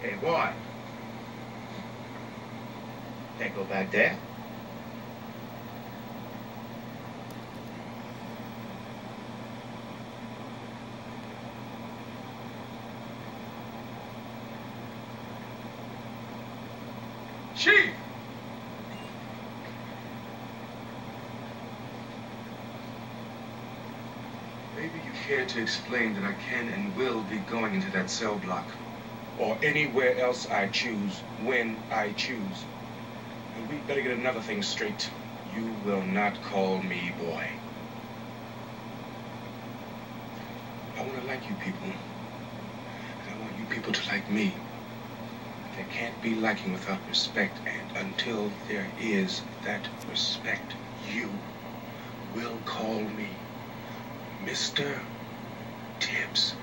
Hey, why? Can't go back there. Chief! Maybe you care to explain that I can and will be going into that cell block. Or anywhere else I choose, when I choose. And we better get another thing straight. You will not call me boy. I want to like you people. And I want you people to like me. There can't be liking without respect, and until there is that respect, you will call me Mr. Tibbs.